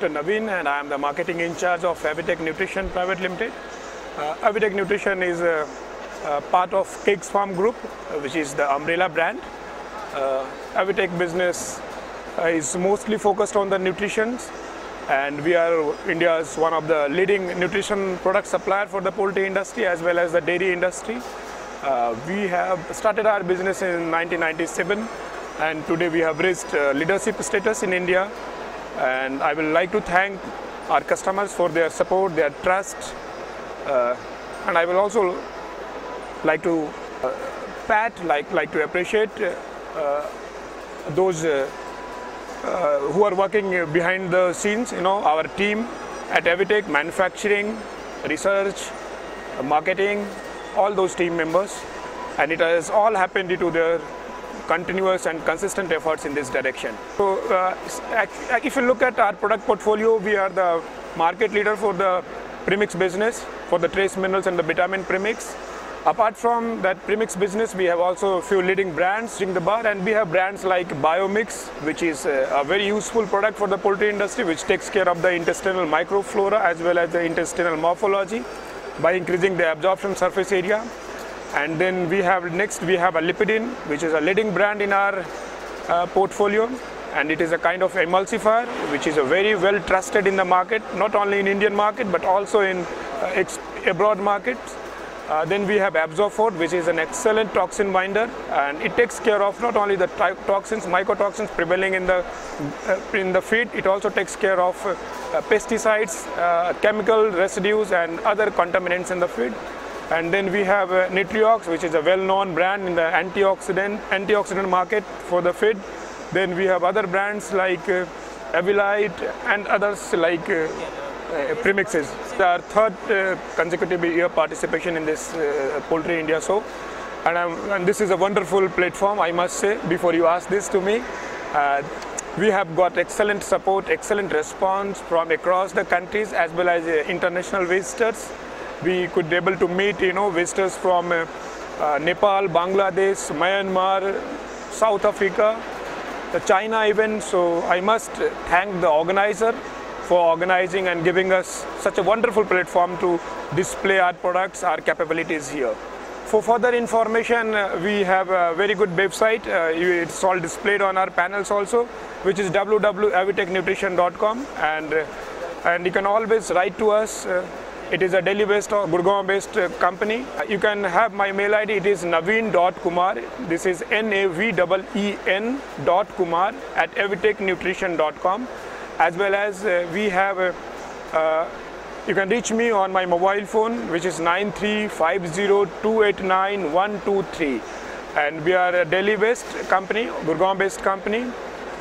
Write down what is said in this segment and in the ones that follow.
Dr. Naveen and I am the marketing in charge of Avitech Nutrition Private Limited. Uh, Avitech Nutrition is a, a part of Cakes Farm Group, which is the umbrella brand. Uh, Avitech business uh, is mostly focused on the nutrition and we are India's one of the leading nutrition product supplier for the poultry industry as well as the dairy industry. Uh, we have started our business in 1997 and today we have reached uh, leadership status in India and I will like to thank our customers for their support, their trust uh, and I will also like to uh, pat, like, like to appreciate uh, those uh, uh, who are working behind the scenes, you know, our team at Avitech, manufacturing, research, uh, marketing, all those team members. And it has all happened due to their continuous and consistent efforts in this direction. So uh, if you look at our product portfolio, we are the market leader for the premix business, for the trace minerals and the vitamin premix. Apart from that premix business, we have also a few leading brands in the bar and we have brands like Biomix, which is a very useful product for the poultry industry, which takes care of the intestinal microflora as well as the intestinal morphology by increasing the absorption surface area. And then we have next, we have a Lipidin, which is a leading brand in our uh, portfolio and it is a kind of emulsifier which is a very well trusted in the market not only in Indian market but also in uh, abroad markets uh, then we have Absorbfort, which is an excellent toxin binder, and it takes care of not only the toxins, mycotoxins prevailing in the uh, in the feed. It also takes care of uh, pesticides, uh, chemical residues, and other contaminants in the feed. And then we have uh, Nutriox, which is a well-known brand in the antioxidant antioxidant market for the feed. Then we have other brands like uh, Avilite and others like. Uh, uh, premixes. Our third uh, consecutive year participation in this uh, Poultry India show. And, and, this is a wonderful platform, I must say, before you ask this to me. Uh, we have got excellent support, excellent response from across the countries as well as uh, international visitors. We could be able to meet, you know, visitors from uh, Nepal, Bangladesh, Myanmar, South Africa, the China even. So I must thank the organizer for organizing and giving us such a wonderful platform to display our products, our capabilities here. For further information, uh, we have a very good website. Uh, it's all displayed on our panels also, which is www.avitechnutrition.com and, uh, and you can always write to us. Uh, it is a Delhi-based or Gurgaon-based uh, company. Uh, you can have my mail ID. It is naveen.kumar. This is N-A-V-E-E-N dot kumar at avitechnutrition.com as well as uh, we have a, uh, you can reach me on my mobile phone which is 9350289 and we are a Delhi based company Gurgaon based company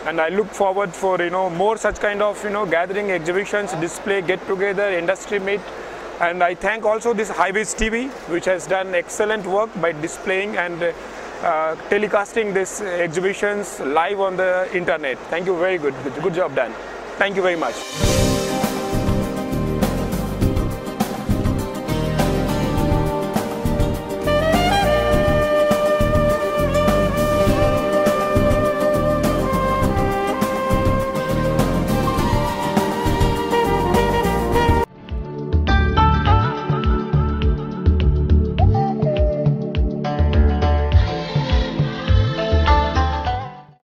and I look forward for you know more such kind of you know gathering exhibitions display get together industry meet and I thank also this Hybiz TV which has done excellent work by displaying and uh, telecasting these exhibitions live on the internet. Thank you very good. Good job done. Thank you very much.